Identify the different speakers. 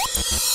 Speaker 1: you